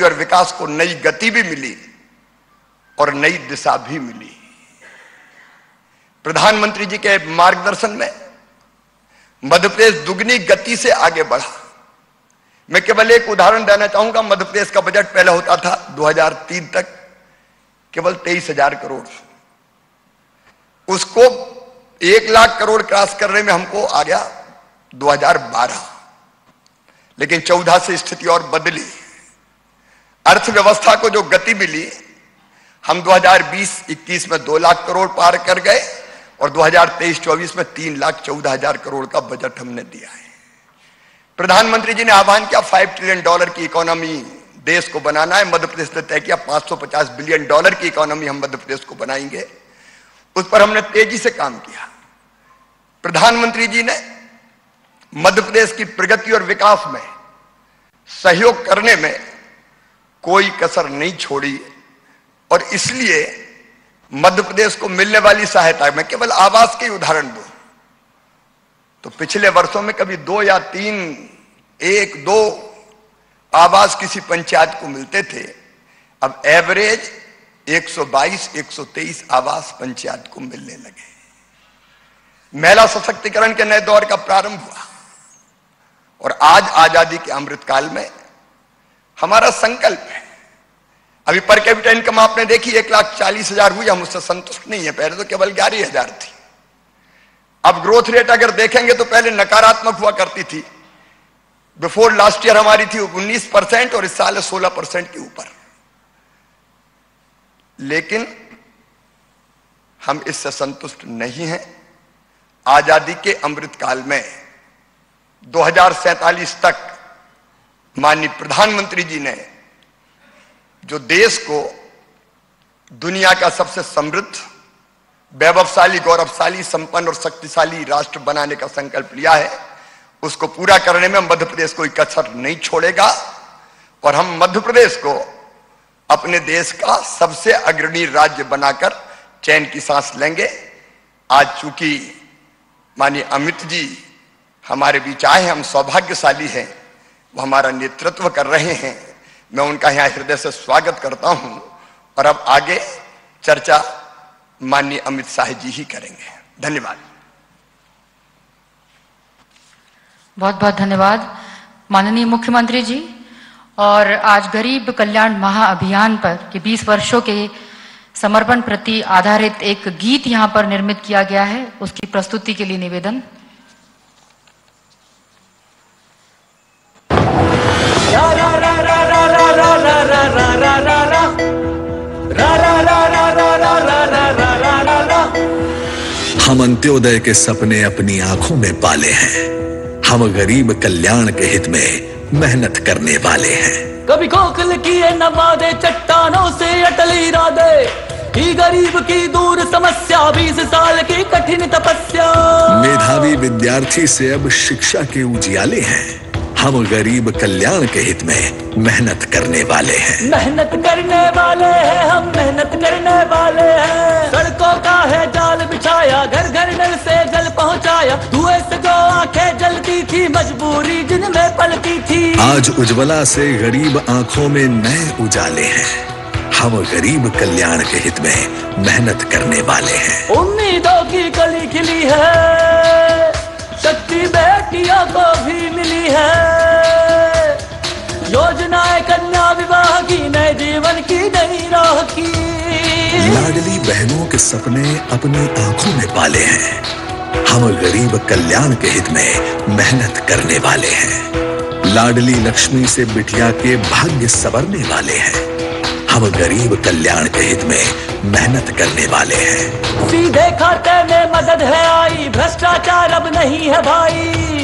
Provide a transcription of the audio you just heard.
प्रगति और विकास को नई गति भी मिली और नई दिशा भी मिली। प्रधानमंत्री जी के मार्गदर्शन में मध्य प्रदेश दुगनी गति से आगे बढ़ा। मैं केवल एक उदाहरण देना चाहूँगा मध्य प्रदेश का बजट पहले होता था 2003 तक केवल तेईस हज़ार करोड़। उसको एक लाख करोड़ क्रॉस करने में हमको आ गया 2012 लेकिन 14 से स्थिति और बदली। अर्थव्यवस्था को जो गति मिली, हम 2020-21 में दो लाख करोड़ पार कर गए और 2023-24 में तीन लाख चौदह हज़ार करोड़ का बजट हमने दिया है। प्रधानमंत्री जी ने आह्वान किया फाइव ट्रिलियन डॉलर की इकोनॉमी देश को बनाना है। मध्य प्रदेश ने तय किया 550 बिलियन डॉलर की इकोनॉमी हम मध्य प्रदेश को बनाएँगे। उस पर हमने तेज़ी से काम किया। प्रधानमंत्री जी ने मध्य प्रदेश की प्रगति और विकास में सहयोग करने में कोई कसर नहीं छोड़ी। और इसलिए मध्य प्रदेश को मिलने वाली सहायता, मैं केवल आवास के उदाहरण दू। तो पिछले वर्षों में कभी दो या तीन, एक, दो आवास किसी पंचायत को मिलते थे। अब एवरेज 122 123 आवास पंचायत को मिलने लगे। महिला सशक्तिकरण के नए दौर का प्रारंभ हुआ। और आज आज़ादी के अमृतकाल में हमारा संकल्प है। अभी पर कैपिटल इनकम आपने देखी, एक लाख चालीस हज़ार हुई, हम उससे संतुष्ट नहीं है। पहले तो केवल ग्यारह हज़ार थी। अब ग्रोथ रेट अगर देखेंगे तो पहले नकारात्मक हुआ करती थी। बिफोर लास्ट ईयर हमारी थी 19 परसेंट और इस साल 16 परसेंट के ऊपर। लेकिन हम इससे संतुष्ट नहीं हैं। आज़ादी के अमृतकाल में दो तक माननीय प्रधानमंत्री जी ने जो देश को दुनिया का सबसे समृद्ध, वैभवशाली, गौरवशाली, संपन्न और शक्तिशाली राष्ट्र बनाने का संकल्प लिया है, उसको पूरा करने में मध्य प्रदेश कोई कसर नहीं छोड़ेगा और हम मध्य प्रदेश को अपने देश का सबसे अग्रणी राज्य बनाकर चैन की सांस लेंगे। आज चूँकि माननीय अमित जी हमारे बीच आए हैं, हम सौभाग्यशाली हैं वो हमारा नेतृत्व कर रहे हैं। मैं उनका यहाँ हृदय से स्वागत करता हूँ और अब आगे चर्चा माननीय अमित शाह जी ही करेंगे। धन्यवाद। बहुत बहुत धन्यवाद माननीय मुख्यमंत्री जी और आज गरीब कल्याण महाअभियान पर के 20 वर्षों के समर्पण प्रति आधारित एक गीत यहाँ पर निर्मित किया गया है। उसकी प्रस्तुति के लिए निवेदन। हम अंत्योदय के सपने अपनी आँखों में पाले हैं। हम गरीब कल्याण के हित में मेहनत करने वाले हैं। कभी खोखल किए न वादे चट्टानों से अटल इरादे ही गरीब की दूर समस्या बीस साल की कठिन तपस्या। मेधावी विद्यार्थी से अब शिक्षा के उजियाले हैं। हम गरीब कल्याण के हित में मेहनत करने वाले हैं। मेहनत करने वाले हैं हम मेहनत करने वाले हैं। सड़कों का है जाल बिछाया घर नल से जल पहुँचाया धुएँ से जो आँखें जलती थी मजबूरी जिनमें पलती थी। आज उज्ज्वला से गरीब आँखों में नए उजाले हैं। हम गरीब कल्याण के हित में मेहनत करने वाले हैं। उम्मीदों की कली खिली है शक्ति बेटियों को भी मिली है। योजनाएँ कन्या विवाह की नए जीवन की नई राह की लाडली बहनों के सपने अपनी आँखों में पाले हैं। हम गरीब कल्याण के हित में मेहनत करने वाले हैं। लाडली लक्ष्मी से बिटिया के भाग्य संवरने वाले हैं। हम गरीब कल्याण के हित में मेहनत करने वाले हैं। सीधे खाते में मदद है आई, भ्रष्टाचार अब नहीं है भाई।